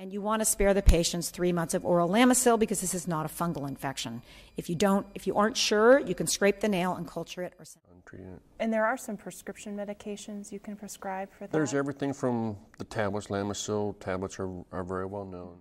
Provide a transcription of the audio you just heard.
And you want to spare the patients three months of oral Lamisil because this is not a fungal infection. If you don't, if you aren't sure, you can scrape the nail and culture it or. And there are some prescription medications you can prescribe for that? There's everything from the tablets, Lamisil tablets are, are very well known.